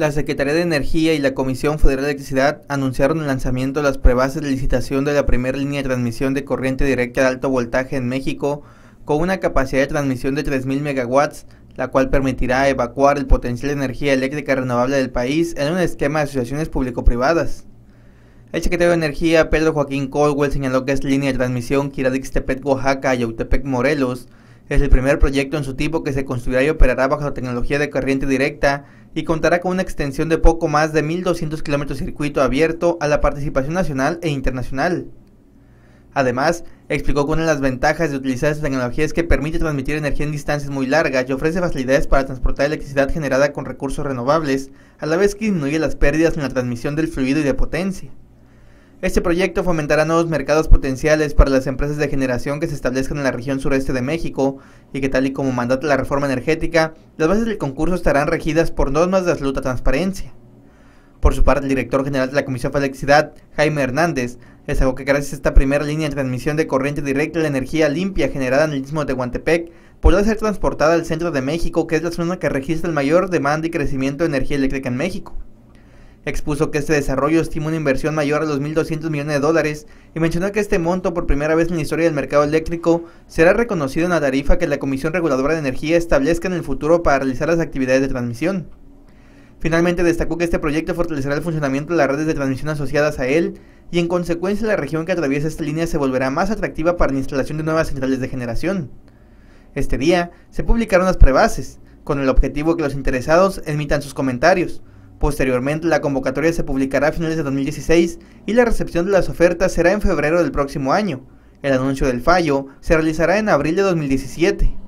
La Secretaría de Energía y la Comisión Federal de Electricidad anunciaron el lanzamiento de las prebases de licitación de la primera línea de transmisión de corriente directa de alto voltaje en México con una capacidad de transmisión de 3.000 megawatts, la cual permitirá evacuar el potencial de energía eléctrica renovable del país en un esquema de asociaciones público-privadas. El secretario de Energía, Pedro Joaquín Colwell, señaló que esta línea de transmisión que irá de Ixtepec, Oaxaca y Yautepec, Morelos, es el primer proyecto en su tipo que se construirá y operará bajo la tecnología de corriente directa y contará con una extensión de poco más de 1.200 kilómetros de circuito abierto a la participación nacional e internacional. Además, explicó que una de las ventajas de utilizar esta tecnología es que permite transmitir energía en distancias muy largas y ofrece facilidades para transportar electricidad generada con recursos renovables, a la vez que disminuye las pérdidas en la transmisión del fluido y de potencia. Este proyecto fomentará nuevos mercados potenciales para las empresas de generación que se establezcan en la región sureste de México y que tal y como mandata la reforma energética, las bases del concurso estarán regidas por normas de absoluta transparencia. Por su parte, el director general de la Comisión de Electricidad, Jaime Hernández, destacó que gracias a esta primera línea de transmisión de corriente directa, la energía limpia generada en el istmo de Guantepec podrá ser transportada al centro de México, que es la zona que registra el mayor demanda y crecimiento de energía eléctrica en México. Expuso que este desarrollo estima una inversión mayor a los 1.200 millones de dólares y mencionó que este monto por primera vez en la historia del mercado eléctrico será reconocido en la tarifa que la Comisión Reguladora de Energía establezca en el futuro para realizar las actividades de transmisión. Finalmente destacó que este proyecto fortalecerá el funcionamiento de las redes de transmisión asociadas a él y en consecuencia la región que atraviesa esta línea se volverá más atractiva para la instalación de nuevas centrales de generación. Este día se publicaron las prebases, con el objetivo que los interesados emitan sus comentarios, Posteriormente, la convocatoria se publicará a finales de 2016 y la recepción de las ofertas será en febrero del próximo año. El anuncio del fallo se realizará en abril de 2017.